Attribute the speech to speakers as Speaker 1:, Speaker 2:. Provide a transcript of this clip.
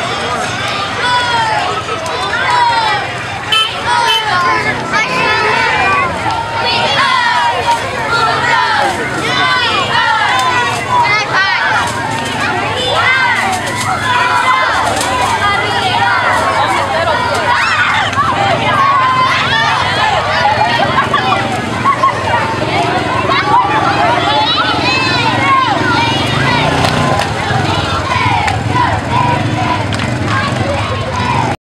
Speaker 1: drive the corner.